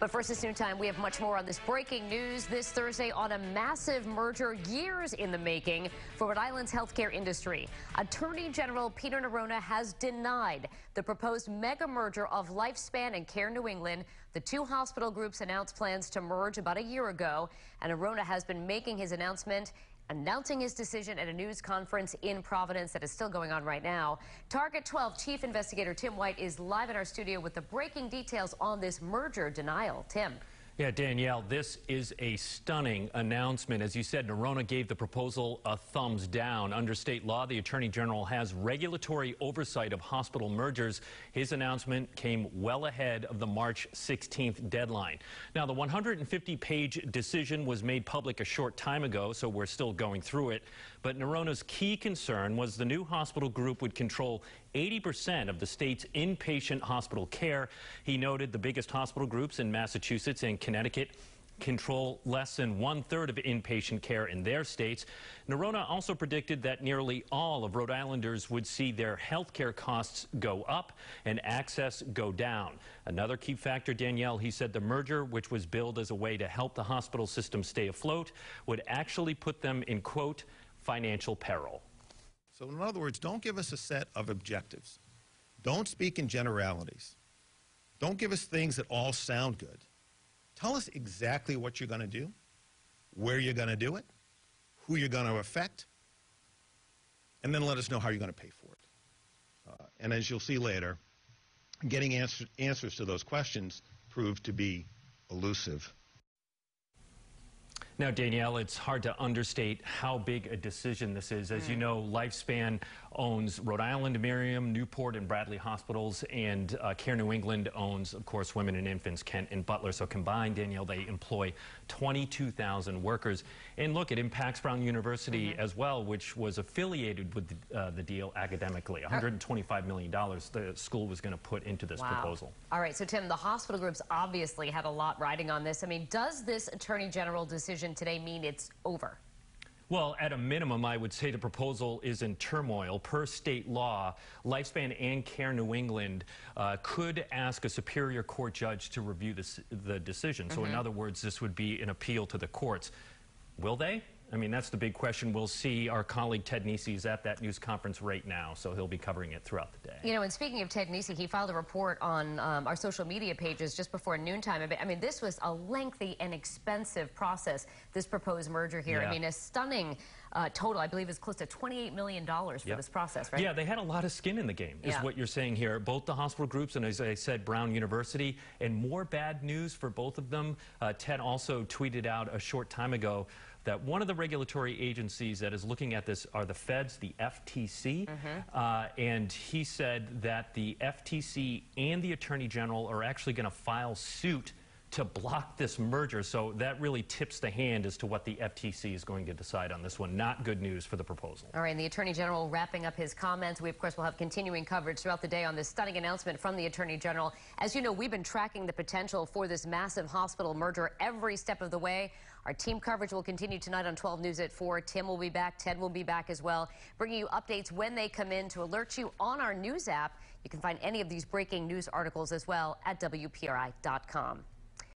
But first, this noon time, we have much more on this breaking news this Thursday on a massive merger years in the making for Rhode Island's healthcare industry. Attorney General Peter Neronha has denied the proposed mega merger of Lifespan and Care New England. The two hospital groups announced plans to merge about a year ago, and Neronha has been making his announcement announcing his decision at a news conference in Providence that is still going on right now. Target 12 Chief Investigator Tim White is live in our studio with the breaking details on this merger denial. Tim. Yeah, Danielle, this is a stunning announcement. As you said, Neronha gave the proposal a thumbs down. Under state law, the Attorney General has regulatory oversight of hospital mergers. His announcement came well ahead of the March 16th deadline. Now, the 150-page decision was made public a short time ago, so we're still going through it. But Neronha's key concern was the new hospital group would control 80% of the state's inpatient hospital care. He noted the biggest hospital groups in Massachusetts and Connecticut control less than one third of inpatient care in their states. Neronha also predicted that nearly all of Rhode Islanders would see their health care costs go up and access go down. Another key factor, Danielle, he said the merger, which was billed as a way to help the hospital system stay afloat, would actually put them in, quote, financial peril. So, in other words, don't give us a set of objectives. Don't speak in generalities. Don't give us things that all sound good. Tell us exactly what you're going to do, where you're going to do it, who you're going to affect, and then let us know how you're going to pay for it. Uh, and as you'll see later, getting answer, answers to those questions proved to be elusive. Now, Danielle, it's hard to understate how big a decision this is. As mm. you know, Lifespan owns Rhode Island, Miriam, Newport, and Bradley hospitals, and uh, Care New England owns, of course, Women and Infants, Kent and Butler. So combined, Danielle, they employ 22,000 workers. And look, it impacts Brown University mm -hmm. as well, which was affiliated with the, uh, the deal academically. $125 million the school was going to put into this wow. proposal. All right, so Tim, the hospital groups obviously had a lot riding on this. I mean, does this Attorney General decision decision today mean it's over? Well, at a minimum, I would say the proposal is in turmoil. Per state law, Lifespan and Care New England uh, could ask a Superior Court judge to review this, the decision. Mm -hmm. So, in mm-hmm. other words, this would be an appeal to the courts. Will they? I mean, that's the big question. We'll see. Our colleague Ted Nesi is at that news conference right now, so he'll be covering it throughout the day. You know, and speaking of Ted Nesi, he filed a report on um, our social media pages just before noontime. I mean, this was a lengthy and expensive process, this proposed merger here. Yeah. I mean, a stunning uh, total, I believe, is close to $28 million for yep. this process, right? Yeah, they had a lot of skin in the game, is yeah. what you're saying here. Both the hospital groups and, as I said, Brown University. And more bad news for both of them. Uh, Ted also tweeted out a short time ago that one of the regulatory agencies that is looking at this are the feds, the FTC. Mm -hmm. uh, and he said that the FTC and the Attorney General are actually going to file suit to block this merger. So that really tips the hand as to what the FTC is going to decide on this one. Not good news for the proposal. All right, and the Attorney General wrapping up his comments. We, of course, will have continuing coverage throughout the day on this stunning announcement from the Attorney General. As you know, we've been tracking the potential for this massive hospital merger every step of the way. Our team coverage will continue tonight on 12 News at 4. Tim will be back. Ted will be back as well, bringing you updates when they come in to alert you on our news app. You can find any of these breaking news articles as well at WPRI.com.